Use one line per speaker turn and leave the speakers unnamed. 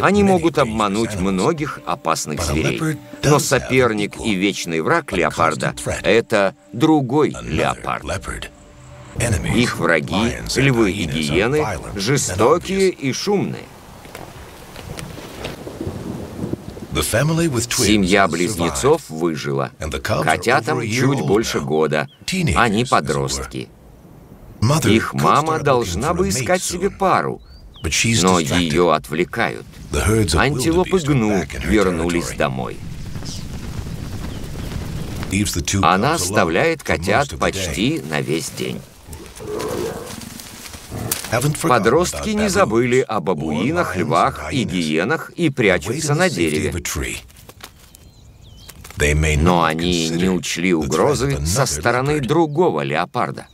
Они могут обмануть многих опасных зверей. Но соперник и вечный враг леопарда — это другой леопард. Их враги, львы и гиены, жестокие и шумные. Семья близнецов выжила. Котятам чуть больше года. Они подростки. Их мама должна бы искать себе пару, но ее отвлекают. Антилопы гну вернулись домой. Она оставляет котят почти на весь день. Подростки не забыли о бабуинах, львах и гиенах и прячутся на дереве. Но они не учли угрозы со стороны другого леопарда.